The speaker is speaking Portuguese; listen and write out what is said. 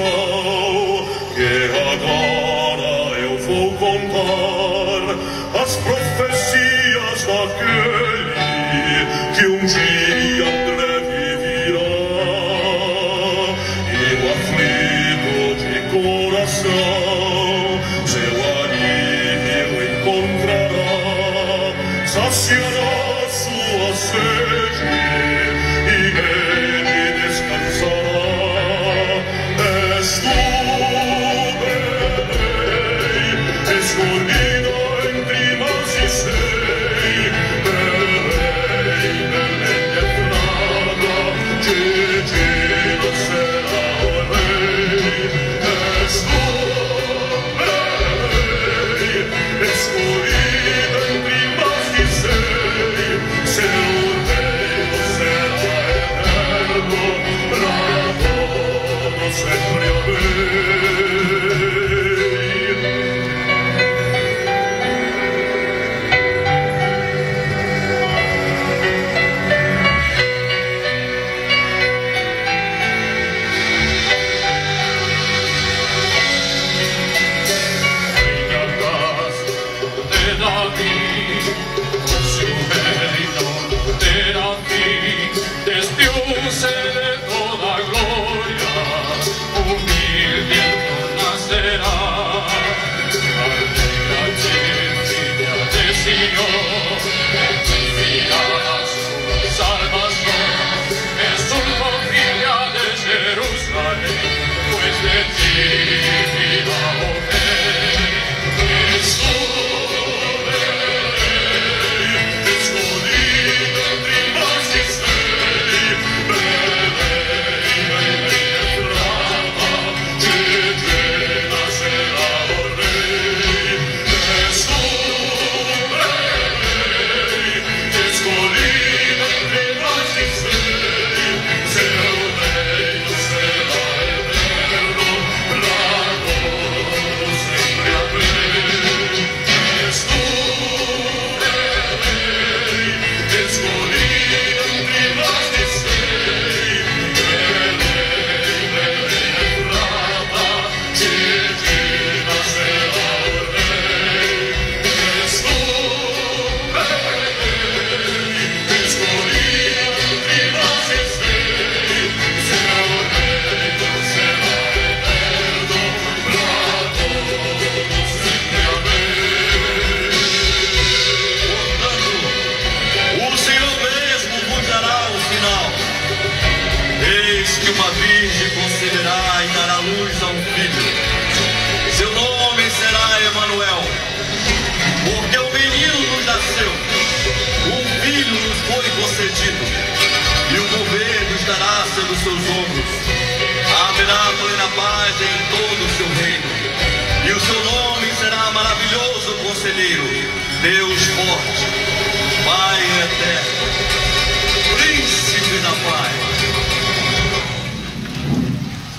sou, que agora eu vou contar as profecias daquele que um dia breve virá. Eu aflito de coração, seu alívio encontrará, saciará. Uma virgem conceberá e dará luz a um filho. Seu nome será Emanuel. Porque um menino nos nasceu, um filho nos foi concedido, e o governo estará sobre os seus ombros. Haverá plena paz em todo o seu reino. E o seu nome será maravilhoso conselheiro, Deus forte, Pai eterno.